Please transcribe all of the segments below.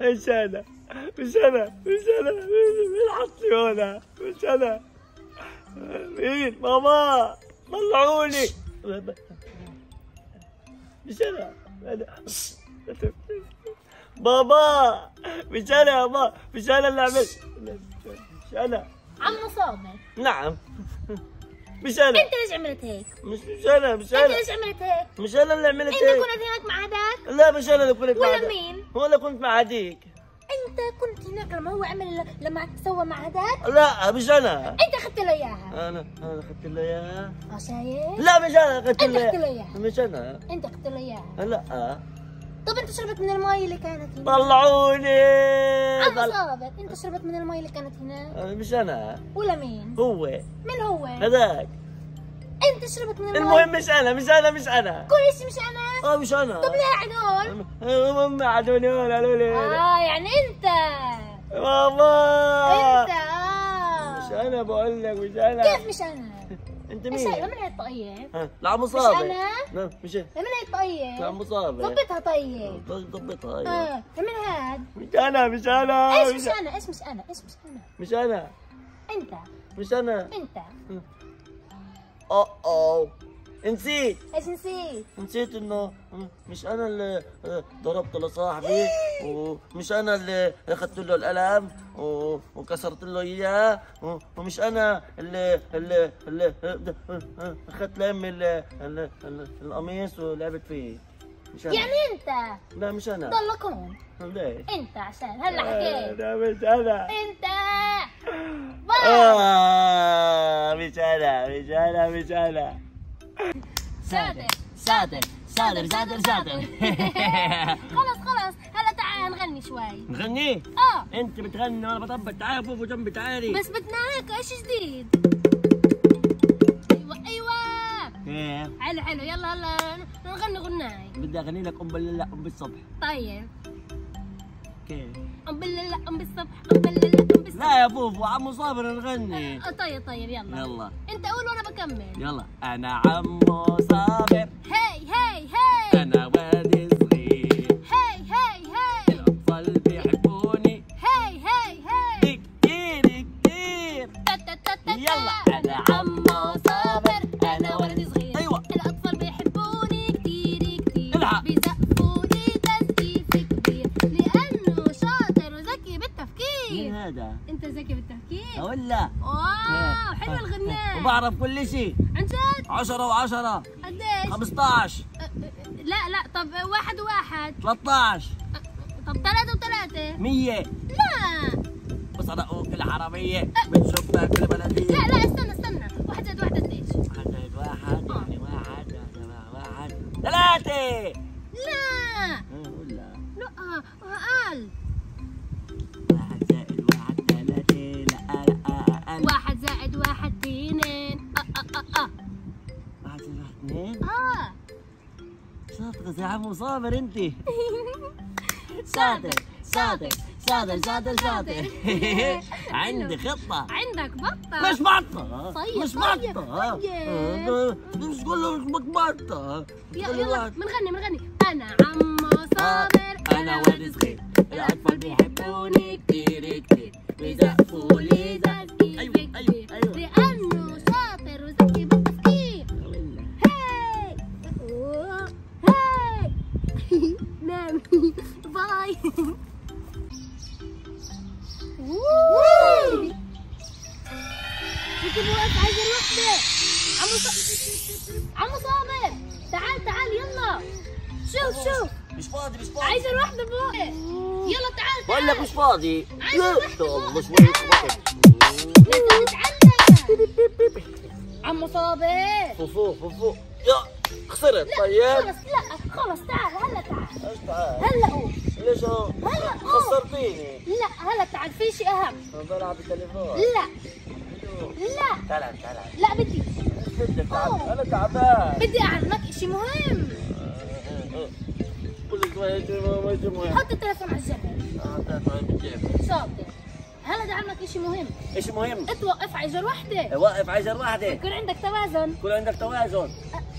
مش أنا مش أنا مش أنا مين حطني هنا. مش أنا مين؟ ماما طلعوني. مش أنا أنا- بابا. مش أنا يا بابا. مش أنا اللي عملت. مش أنا عم صابر نعم. مش أنا أنت ليش عملت هيك؟ مش مش أنا مش أنت أنا ليش عملت هيك؟ مش أنا اللي عملت أنت هيك كنت هناك مع هذاك؟ لا مش أنا اللي كنت مع ولا. مين؟ ولا كنت مع هديك أنت كنت هناك لما هو عمل لما سوى مع هذاك؟ لا مش أنا أنت أخذت له إياها أنا أنا أخذت له إياها آه شايف؟ لا مش أنا أخذت أنت له إياها مش أنا أنت أخذت له إياها لا طب انت شربت من المي اللي كانت هنا؟ طلعوني. طل... صابر انت شربت من المي اللي كانت هنا؟ مش أنا. ولا مين؟ هو. من هو؟ هذاك. انت شربت من المي المهم مش أنا مش أنا مش أنا. كل شيء مش أنا؟ أه مش أنا. طب ليه عدول؟ هم عدوني هون قالوا لي آه يعني أنت. ماما أنت آه. مش أنا بقول لك مش أنا. كيف مش أنا؟ انت مين؟ من هاي الطاقية؟ ها، العم صابر أنا؟ لا مش أنا. من هاي الطاقية؟ العم صابر ضبطها طيب ضبطها أيوه آه من هاد؟ مش أنا مش أنا إيش مش أنا؟ إيش مش أنا؟ إيش مش أنا؟ مش أنا أنت مش أنا أنت اوه اوه نسيت إيش نسيت؟ نسيت انه مش أنا اللي ضربت لصاحبي ومش أنا اللي اخذت له القلم وكسرت له اياه ومش أنا اللي اللي اللي اخذت لامي ال- ال- ال- القميص ولعبت فيه. مش أنا. يعني انت؟ لا مش أنا. ضلك هون ليه؟ انت عشان هلا حكيت. أنا مش أنا. انت. آه مش أنا مش أنا مش أنا. ساتر ساتر ساتر ساتر ساتر خلص خلص هلا تعال نغني شوي. نغني؟ آه. أنت بتغني وأنا بطبل. تعالي فوق جنبي تعالي بس بدنا هيك إيش جديد؟ أيوه أيوه. كيف حلو حلو. يلا هلا. نغني غناي. بدي أغني لك أم بالله ام بالصبح. طيب. كيف أم بالله ام بالصبح أم بالله ام لا يا فوفو عمو صابر نغني آه، طيب طيب يلا. يلا. أنت قول وأنا بكمل. يلا. أنا عمو صابر هي هي هي أنا وبعرف كل شيء. عن جد 10 و10 قديش؟ 15 أه، أه، لا لا طب واحد وواحد 13 أه، طب ثلاثة وثلاثة. 100 لا. بصدقوك العربية. من شباك البلدية لا لا استنى استنى. واحد زائد واحد قديش؟ واحد زائد واحد يعني واحد زائد واحد. ثلاثة. لا. لا آه، قال زي عمو صابر انت. شاطر شاطر شاطر شاطر شاطر. عندي خطة. عندك بطة. مش بطة. طيب، مش طيب، بطة. طيب. آه، مش كله مش بطة. يلا يلا بنغني بنغني أنا عمو صابر أنا ولد صغير. الأطفال بيحبوني كتير كتير. بيزقفوا لي ذكي أيوة، كتير. أيوة، أيوة. bye ووو. شوفوا واقف عايز الوحدة عمو صابر عمو صابر تعال تعال يلا. شوف شوف. مش فاضي مش فاضي. عايز الوحدة فوق. يلا تعال بقول لك تعال مش فاضي. عايز الوحدة والله فوق. شوية وقت لازم نتعلم. عمو صابر فوفو فوفو يا. خسرت طيب خلص لا خلص تعال هلا تعال. إيش تعال؟ هلا قوم ليش هو؟ هلا قوم خسرتيني. لا هلا تعال في شيء أهم. بلعب التليفون لا. لا. تعال تعال. لا بدي. أنا تعبان. بدي أعلمك شيء مهم. كل شوية شيء شيء مهم. حط التليفون على الجنب. آه، شاطر هلا بدي أعلمك شيء مهم. إيش مهم؟ اتوقف عجل وحدة. واقف عجل واحدة يكون عندك توازن. يكون عندك توازن.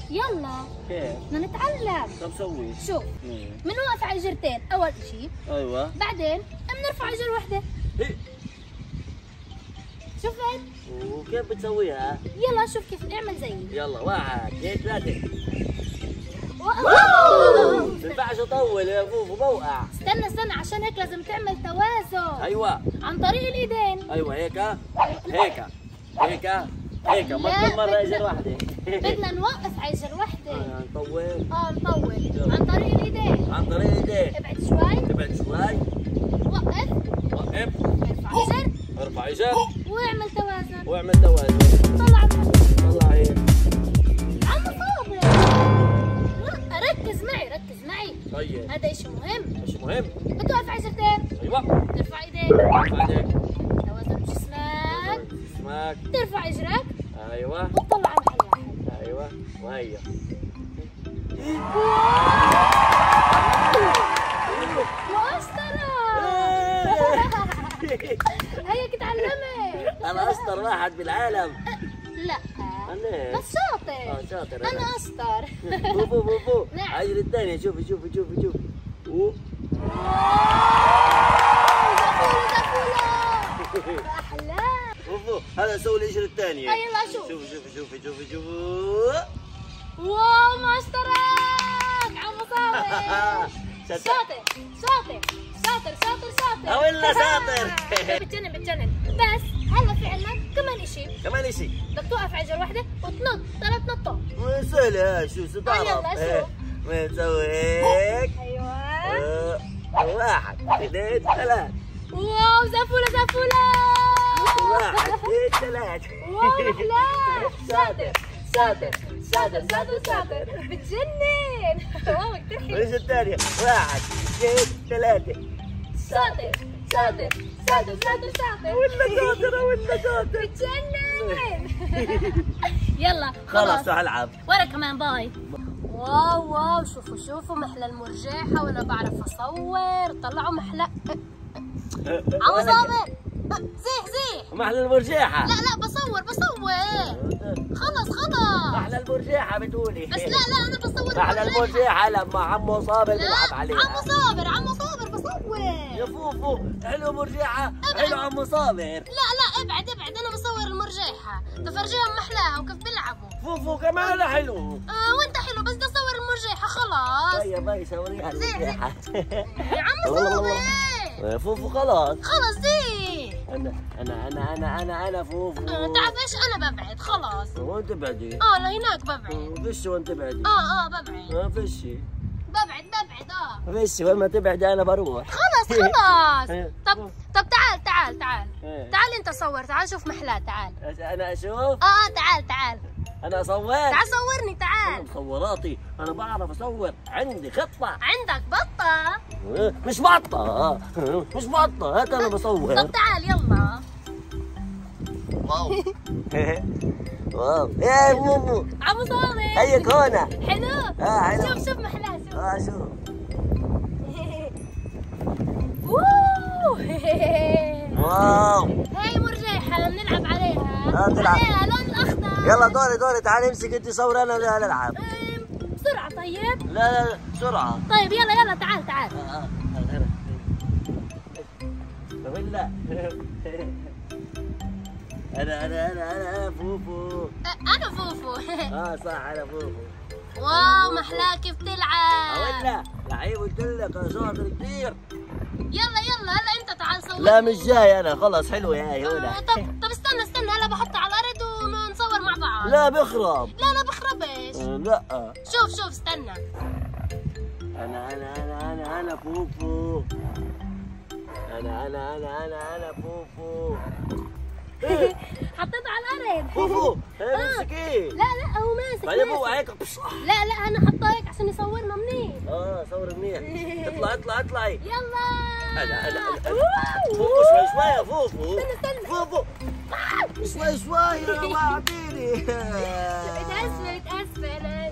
يلا. كيف؟ بدنا نتعلم. طب سوي. شوف بنوقف على إجرتين؟ أول شيء أيوه. بعدين بنرفع إجر وحدة. إيه. شفت وكيف بتسويها؟ يلا شوف كيف. اعمل زيي. يلا واحد اثنين ثلاثة. ما ينفعش أطول يا فوفو بوقع. استنى استنى عشان هيك لازم تعمل توازن. أيوه. عن طريق الإيدين. أيوه هيك. هيك. هيك. هيك ما كل مرة بدنا- اجر واحدة بدنا نوقف على اجر وحده آه، نطول. آه نطول. عن طريق الإيدين. عن طريق ايديه ابعد شوي. ابعد شوي. وقف. وقف. ارفع اجر ارفع اجر واعمل توازن. واعمل توازن. طلع. طلع هيك. عم صابر ركز معي ركز معي. طيب. هذا إشي مهم. مش مهم. بتوقف على اجرتين أيوه. ترفع إيديك. ارفع إيديك. توازن جسمك. اسمك ترفع اجرك أيوه. وتطلع واحد أيوه وهي هيك تعلمت أنا اشطر واحد بالعالم. لا؟ بس شاطر آه شاطر أنا أنا. اشطر فوفو فوفو نعم. عجل الثانية شوفي شوفي شوفي شوفي. أوه. احلام فوفو هذا سوي الاجر الثانية هاي يلا شوف. شوفي شوفي شوفي شوفي wow ما أشطرك عم صابر شاطر. شاطر شاطر شاطر شاطر. والله شاطر. بتجنن بتجنن. بس هلا في عنا كمان إشي. كمان إشي. بدك توقف على جر وحده وتنط ثلاث نطات سهلة شو شو تعرف يلا، شوف. إيه. بنسوي هيك أيوه. آه، واحد اثنين ثلاث. wow زقفوله زقفوله. واحد اثنين ثلاث wow شاطر شاطر شاطر شاطر شاطر بتجنن wow كثير حلو الثانية واحد اثنين ثلاثة شاطر شاطر شاطر شاطر شاطر ولا ولا شاطر بتجنن يلا خلاص راح ألعب. ورا كمان bye. wow wow شوفوا شوفوا محلى المرجحة وأنا بعرف أصور. طلعوا محلى عم صابر زيح زيح محل المرجيحة. لا لا بصور بصور. خلص خلص. محل المرجيحة بتقولي. بس لا لا أنا بصور محل المرجحة. المرجيحة لما عمو صابر بيلعب عليها. عمو صابر عمو صابر بصور. يا فوفو حلو مرجيحة حلو عمو صابر لا لا أبعد أبعد. أنا بصور المرجحة تفرجيهم محلاها وكيف بيلعبوا. فوفو كمان حلو. آه وأنت حلو بس بدي أصور المرجحة خلاص. طيب هاي صوريها المرجيحة يا عمو صابر فوفو خلاص. خلص زي أنا أنا أنا أنا أنا أنا فوفو. آه، تعرف إيش أنا ببعد خلاص. وانت بعدي؟ آه لهناك ببعد. فيش وانت بعدي؟ آه آه ببعد. ما فيش. ببعد ببعد آه. فيش وين ما تبعدي أنا بروح. خلص خلص إيه. طب طب تعال تعال تعال. إيه. تعال أنت صور تعال شوف محلاه تعال. أنا أشوف. آه آه تعال تعال. أنا صورت. تعال صورني تعال. مصوراتي أنا بعرف اصور. عندي خطة. عندك بطة؟ مش بطة. مش بطة. هات أنا بصور. طب تعال يلا. wow. wow. يا فوفو عمو صابر هيك هنا حلو؟ آه، حلو. شوف شوف محلاه شوف. آه شوف. ووو. wow. هاي مرجحة بنلعب عليها. آه، تلعب. يلا دوري دوري تعال امسك انت صور أنا ولا العب. أم، بسرعة طيب. لا لا لا بسرعة. طيب يلا يلا تعال تعال. آه، آه، أنا. ولا أنا أنا أنا أنا أنا فوفو. أنا فوفو. آه صح أنا فوفو. wow محلاك كيف آه، تلعب ولا لعيب قلت لك أنا شاطر كثير. يلا يلا هلا أنت تعال صور. لا مش جاي أنا. خلص حلوة آه، هنا طب طب استنى استنى هلا بحطها على الأرض. لا بخرب لا لا بخربش آه، لا شوف شوف استنى أنا أنا أنا أنا أنا فوفو أنا أنا أنا أنا أنا فوفو إيه؟ حطيتها على الأرض فوفو أنا مسكين لا لا هو ماسك بعدين. هيك بص. لا لا أنا حطها هيك عشان يصورنا منين آه صور منيح اطلع اطلع اطلعي يلا أنا أنا أنا. فوفو شوي شوي فوفو استنى استنى فوفو شوي شوي يا بعديني اتأسفة اتأسفة أنا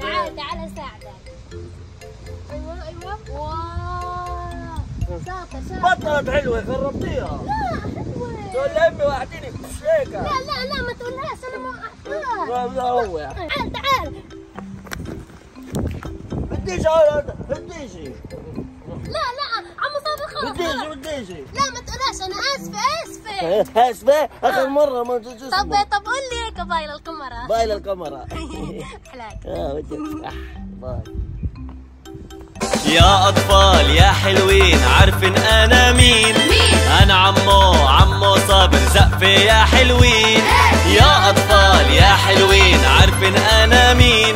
تعال تعال اساعدك أيوه أيوه. واو. شاطر شاطر. بطلت حلوة خربتيها. لا حلوة. تقول لامي وعديني مش هيك لا لا لا ما تقولهاش أنا ما احبها لا هو. تعال تعال. بديش بديش لا لا خلص. بديش لا ما تقلقش أنا آسفة آسفة. آسفة؟ آخر مرة ما طب طب قول لي هيك bye للكاميرا bye للكاميرا احلاك آه bye يا أطفال يا حلوين عارفين أنا مين؟ أنا عمو عمو صابر زقفة يا حلوين. يا أطفال يا حلوين عارفين أنا مين؟